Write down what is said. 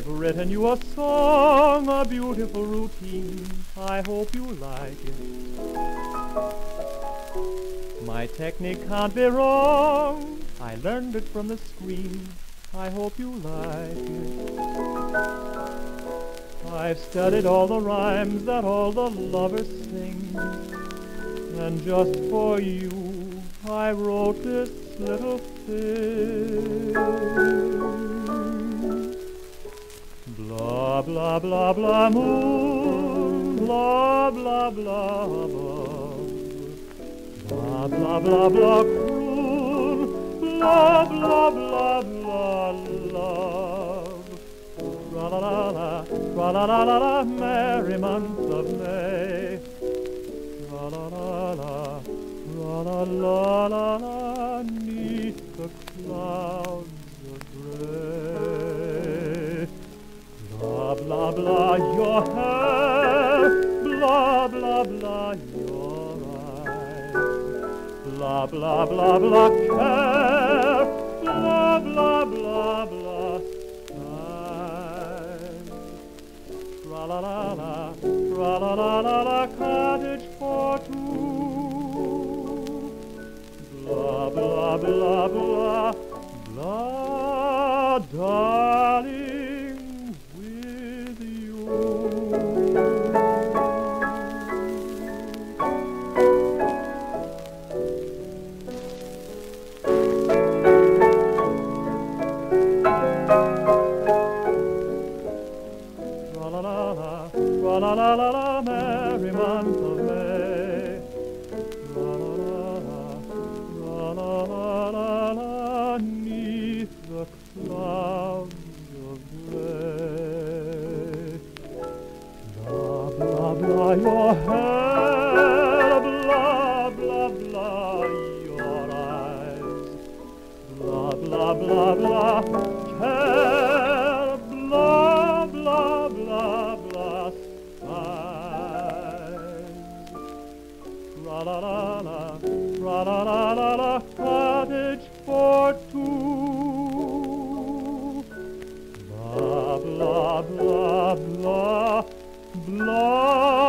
written you a song, a beautiful routine. I hope you like it. My technique can't be wrong. I learned it from the screen. I hope you like it. I've studied all the rhymes that all the lovers sing. And just for you, I wrote this little thing. Blah, blah, blah, moon, blah, blah, blah, above. Blah, blah, blah, blah, croon, blah, blah, blah, blah, love. Tra la la la, tra la la la la, merry month of May. Tra la la la, tra la la la la, neath the clouds blah your hair, blah blah blah your eyes, blah blah blah blah care, blah blah blah blah sighs. Tra la la la, tra la la la la, cottage for two. Blah blah blah blah blah, darling, la la la la, merry month of May. Tra la la la, tra la la la la, neath the clouds of gray. Blah blah blah your hair, blah blah blah your eyes, blah blah blah blah Tra la la la, tra la la la la, cottage for two. Blah blah blah blah blah.